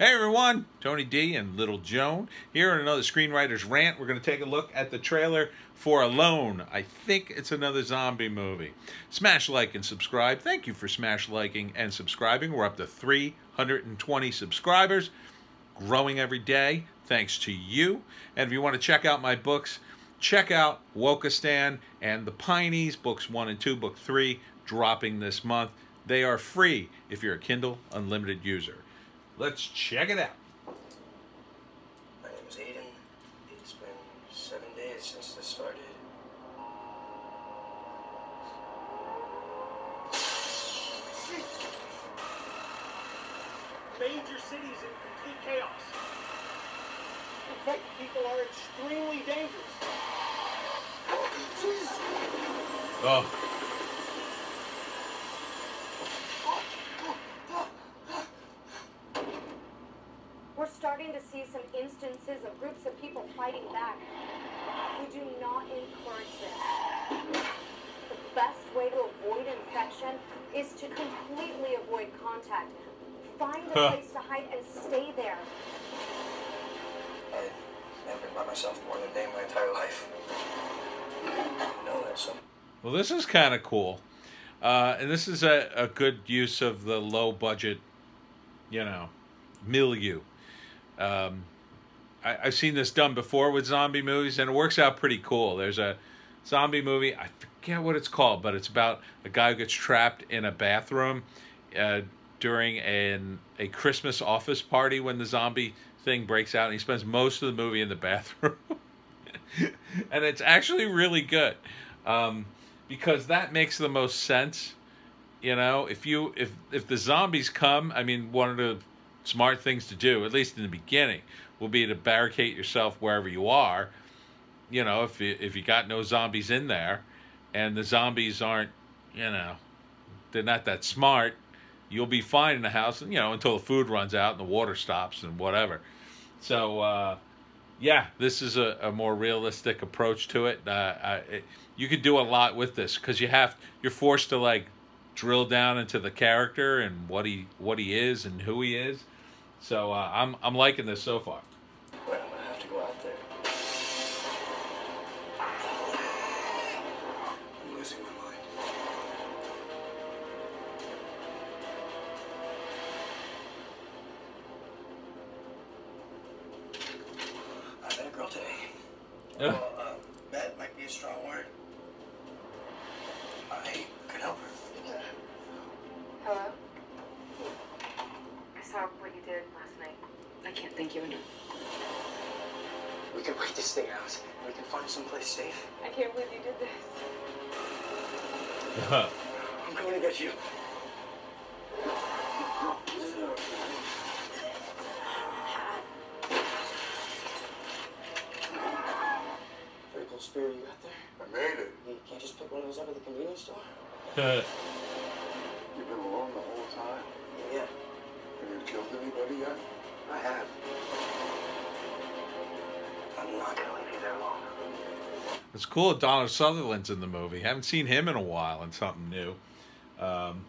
Hey everyone, Tony D and Little Joan here in another Screenwriters Rant. We're going to take a look at the trailer for Alone. I think it's another zombie movie. Smash like and subscribe. Thank you for smash liking and subscribing. We're up to 320 subscribers, growing every day thanks to you. And if you want to check out my books, check out Wokeistan and The Pineys, books 1 and 2, book 3, dropping this month. They are free if you're a Kindle Unlimited user. Let's check it out. My name is Aiden. It's been seven days since this started. Major cities in complete chaos. Infected people are extremely dangerous. Oh, oh We're starting to see some instances of groups of people fighting back. We do not encourage this. The best way to avoid infection is to completely avoid contact. Find a Huh. place to hide and stay there. I've never been by myself more than a day in my entire life. No, that's some. well, this is kind of cool. Uh, and this is a, a good use of the low budget, you know, milieu. Um, I, I've seen this done before with zombie movies, and it works out pretty cool. There's a zombie movie, I forget what it's called, but it's about a guy who gets trapped in a bathroom uh, during an, a Christmas office party when the zombie thing breaks out, and he spends most of the movie in the bathroom. and it's actually really good um, because that makes the most sense. You know, if you if if the zombies come, I mean, one of the smart things to do, at least in the beginning, will be to barricade yourself wherever you are. You know, if you if you got no zombies in there, and the zombies aren't, you know, they're not that smart, you'll be fine in the house. And, you know, until the food runs out and the water stops and whatever. So. uh yeah, this is a, a more realistic approach to it. Uh, I, it you could do a lot with this because you have you're forced to like drill down into the character and what he what he is and who he is. So uh, I'm I'm liking this so far. Well, I'm have to go out there. I'm losing my mind. I met a girl today. Yeah. Well, uh, met might be a strong word. Saw what you did last night. I can't thank you enough. We can wait this thing out. We can find someplace safe. I can't believe you did this. I'm going to get you. Very cool spear you got there. I made it. You can't just pick one of those up at the convenience store. You've been alone the whole time. Yeah, Have you killed anybody yet? I have. I'm not gonna leave you there alone. it's cool. that Donald Sutherland's in the movie. Haven't seen him in a while and something new. Um,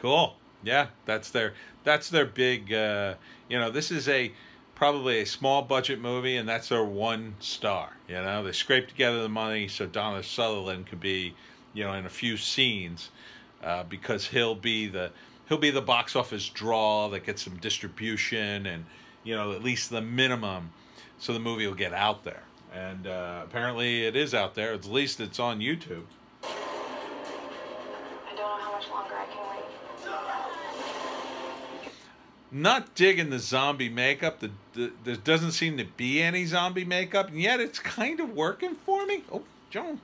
cool. Yeah, that's their that's their big. Uh, you know, this is a probably a small budget movie, and that's their one star. You know, they scraped together the money so Donald Sutherland could be, you know, in a few scenes, uh, because he'll be the he'll be the box office draw that gets some distribution and you know at least the minimum, so the movie will get out there. And uh, apparently, it is out there. At least it's on YouTube. I don't know how much longer I can wait. not digging the zombie makeup. The, the there doesn't seem to be any zombie makeup, and yet it's kind of working for me. Oh, Joan.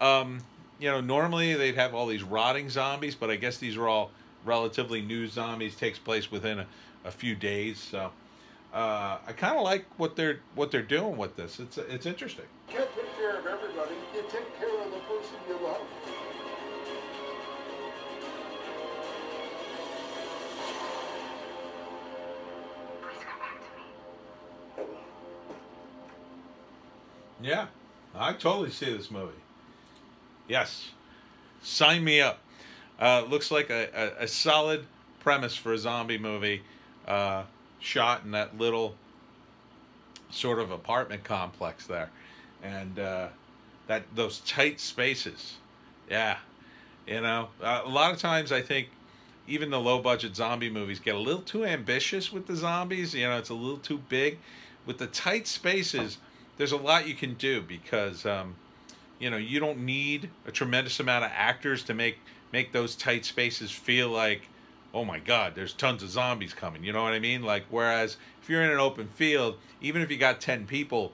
Um, you know, normally they'd have all these rotting zombies, but I guess these are all relatively new zombies. Takes place within a, a few days, so uh, I kind of like what they're what they're doing with this. It's it's interesting. You can't take care of everybody. You take care of the person you love. Please come back to me. Yeah, I totally see this movie. Yes, sign me up. Uh, looks like a, a, a solid premise for a zombie movie. Uh, shot in that little sort of apartment complex there, and uh, that those tight spaces. Yeah, you know, a lot of times I think even the low budget zombie movies get a little too ambitious with the zombies. You know, it's a little too big. With the tight spaces, there's a lot you can do because um, you know you don't need a tremendous amount of actors to make make those tight spaces feel like oh my god there's tons of zombies coming you know what i mean like whereas if you're in an open field even if you got 10 people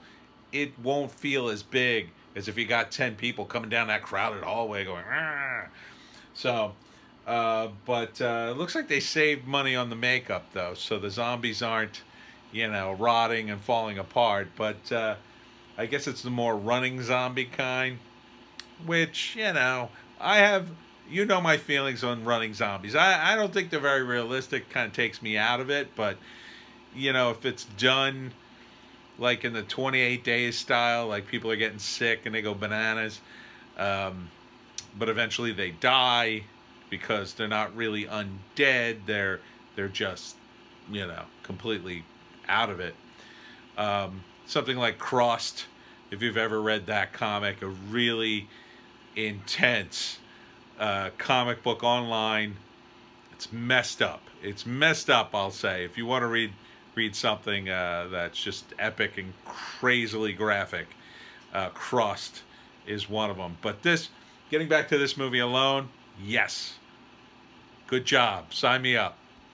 it won't feel as big as if you got 10 people coming down that crowded hallway going Argh. so uh, but uh, it looks like they saved money on the makeup though so the zombies aren't you know rotting and falling apart but uh, i guess it's the more running zombie kind which you know i have you know my feelings on running zombies. I, I don't think they're very realistic. Kind of takes me out of it. But, you know, if it's done like in the 28 days style, like people are getting sick and they go bananas, um, but eventually they die because they're not really undead. They're they're just, you know, completely out of it. Um, something like Crossed, if you've ever read that comic, a really intense uh, comic book online. It's messed up. It's messed up, I'll say. If you want to read read something uh, that's just epic and crazily graphic, uh, Crossed is one of them. But this, getting back to this movie alone, yes. Good job. Sign me up.